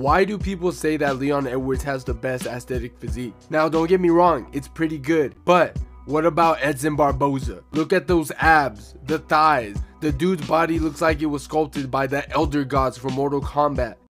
Why do people say that Leon Edwards has the best aesthetic physique? Now, don't get me wrong, it's pretty good, but what about Edson Barboza? Look at those abs, the thighs. The dude's body looks like it was sculpted by the Elder Gods from Mortal Kombat.